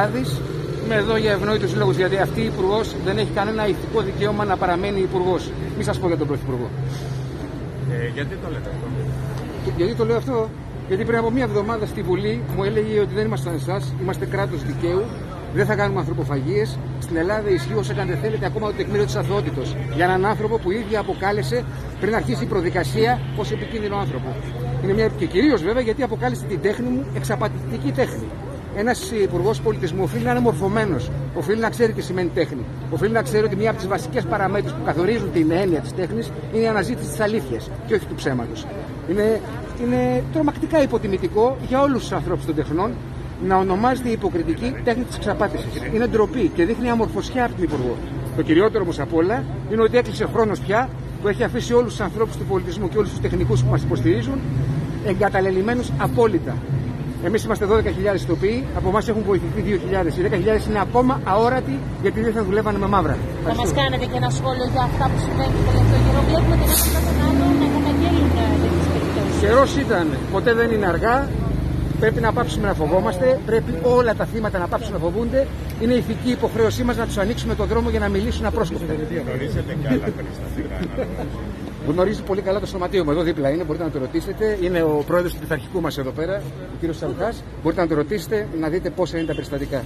Άδης. Είμαι εδώ για ευνόητους λόγου, γιατί αυτή η υπουργός δεν έχει κανένα ηθικό δικαίωμα να παραμένει υπουργός. Μην σας πω για τον Πρωθυπουργό. Ε, γιατί το λέτε αυτό; Γιατί το λέω αυτό, γιατί πριν από μία εβδομάδα στη Βουλή μου έλεγε ότι δεν ήμασταν εσάς, είμαστε κράτος δικαίου, δεν θα κάνουμε ανθρωποφαγίες. Στην Ελλάδα ισχύει όσο και θέλετε ακόμα το τεκμήριο της αθωότητος για έναν άνθρωπο που ίδια αποκάλεσε πριν αρχίσει η προδικασία ως επικίνδυνο άνθρωπο. Είναι μια... Και κυρίως βέβαια γιατί αποκάλεσε την τέχνη μου εξαπατητική τέχνη. Ένας υπουργός πολιτισμού οφείλει να είναι μορφωμένος, οφείλει να ξέρει τι σημαίνει τέχνη. Οφείλει να ξέρει ότι μία από τις βασικές παραμέτρους που καθορίζουν την έννοια της τέχνης είναι η αναζήτηση της αλήθειας και όχι του ψέματος. Είναι, είναι τρομακτικά υποτιμητικό για όλους τους ανθρώπους των τεχνών να ονομάζεται η υποκριτική τέχνη της εξαπάτησης. Είναι ντροπή και δείχνει αμορφωσιά από τον Υπουργό. Το κυριότερο όμως απ' όλα είναι ότι έκλεισε χρόνος πια που έχει αφήσει όλους τους ανθρώπους του πολιτισμού και όλους τους τεχνικούς που μας υποστηρίζουν εγκαταλελειμμένους απόλυτα. Εμείς είμαστε 12.000 ηθοποιοί, από εμάς έχουν βοηθηθεί 2.000. Οι 10.000 είναι ακόμα αόρατοι γιατί δεν θα δουλεύανε με μαύρα. Θα μας κάνετε και ένα σχόλιο για αυτά που συμβαίνουν το τελευταίο καιρό. Βλέπουμε ότι ένα τον άλλο να καταγγέλνουν τέτοιε περιπτώσεις. Καιρός ήταν. Ποτέ δεν είναι αργά. Πρέπει να πάψουμε να φοβόμαστε. Πρέπει όλα τα θύματα να πάψουν να φοβούνται. Είναι ηθική υποχρέωσή μας να τους ανοίξουμε τον δρόμο για να μιλήσουν απρόσκοπτα. Γνωρίζετε και άλλα περιστατικά. Γνωρίζει πολύ καλά το σωματείο μου. Εδώ δίπλα είναι, μπορείτε να το ρωτήσετε. Είναι ο πρόεδρος του πειθαρχικού μας εδώ πέρα, ο κύριος Σαλχά. Μπορείτε να το ρωτήσετε να δείτε πόσα είναι τα περιστατικά.